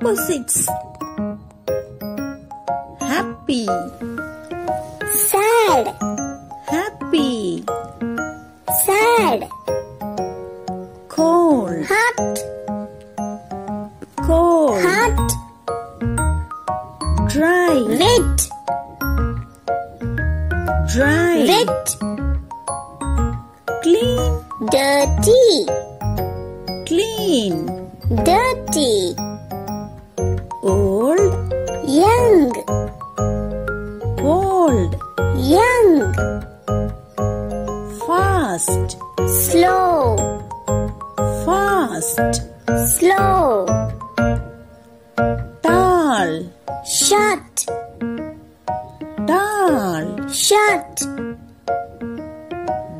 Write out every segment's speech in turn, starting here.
Opposites. Happy, sad, happy, sad, cold, hot, cold, hot, dry, wet, dry, wet, clean, dirty, clean, dirty, old, young, fast, slow, fast, slow, tall, short, tall, short,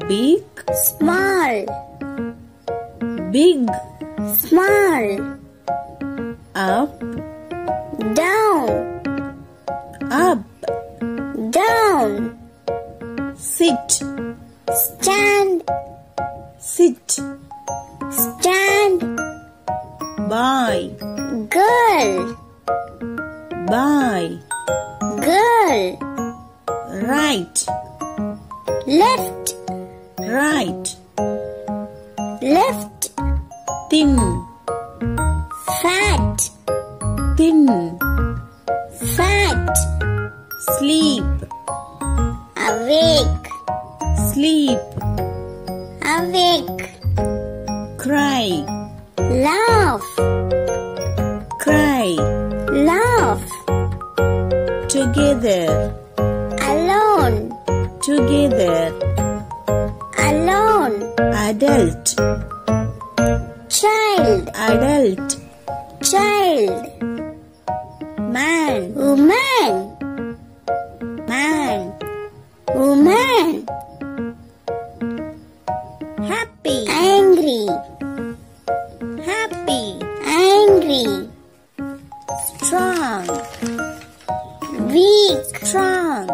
big, small, big, small, up, down, sit, stand, sit, stand, by, girl, by, girl, right, left, right, left, thin, fat, thin, fat, sleep, awake, sleep, awake, cry, laugh, cry, laugh, together, alone, together, alone, adult, child, adult, weak, strong,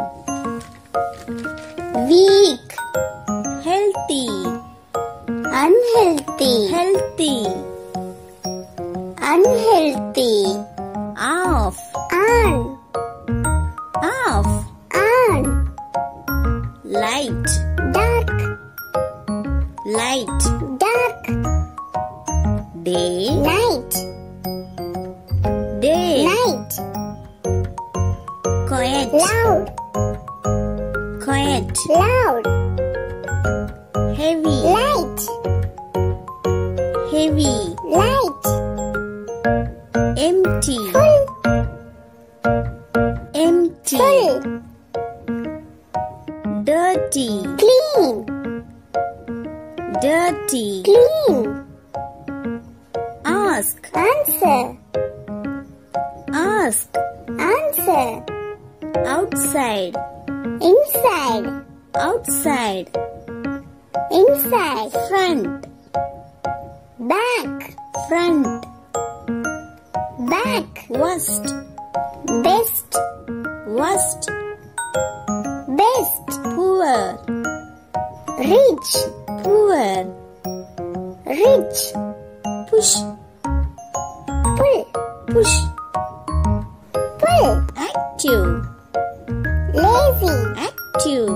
weak, healthy, unhealthy, healthy, unhealthy, off, on, off, on, light, dark, light, dark, day, night, quiet, loud, quiet, loud, heavy, light, heavy, light, empty, full, empty, full, dirty, clean, dirty, clean, ask, answer, ask, answer, outside, inside, outside, inside, front, back, front, back, worst, best, worst, best, poor, rich, poor, rich, push, pull, push, lazy, active,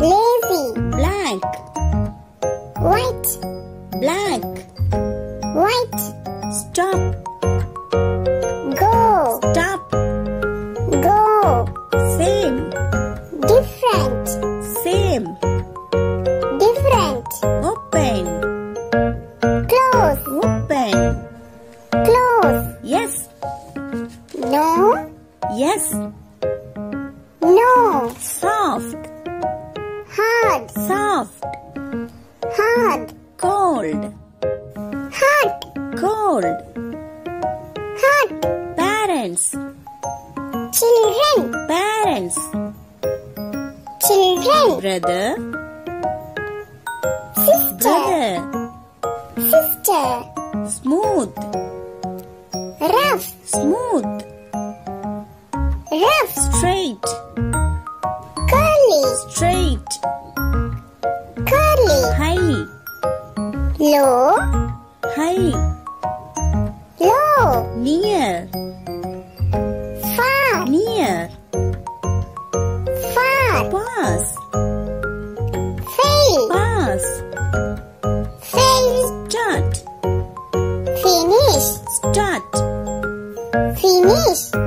lazy, black, white, black, white, stop, cold, hot, cold, hot, parents, children, parents, children, brother, sister, brother, sister, smooth, rough, smooth, rough, straight, finish,